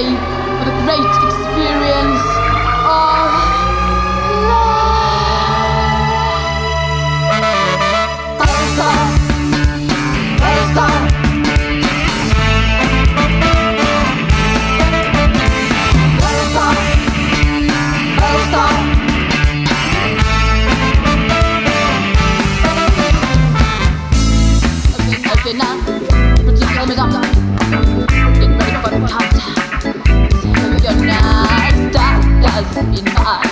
today for the great experience of love. Alpha, Alpha. Now. 明引导。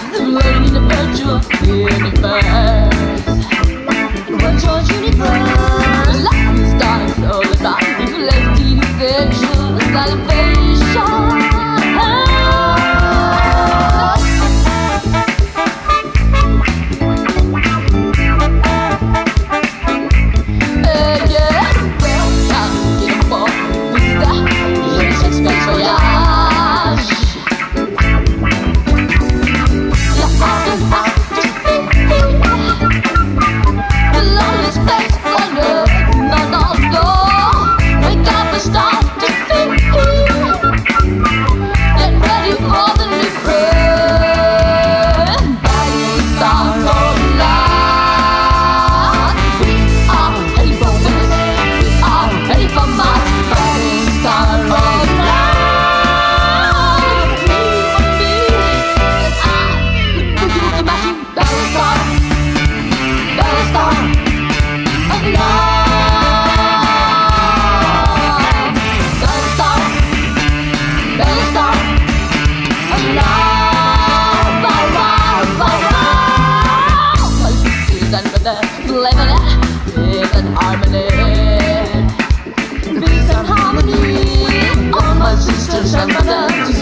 Peace and harmony. Peace and harmony. All my sisters and brothers.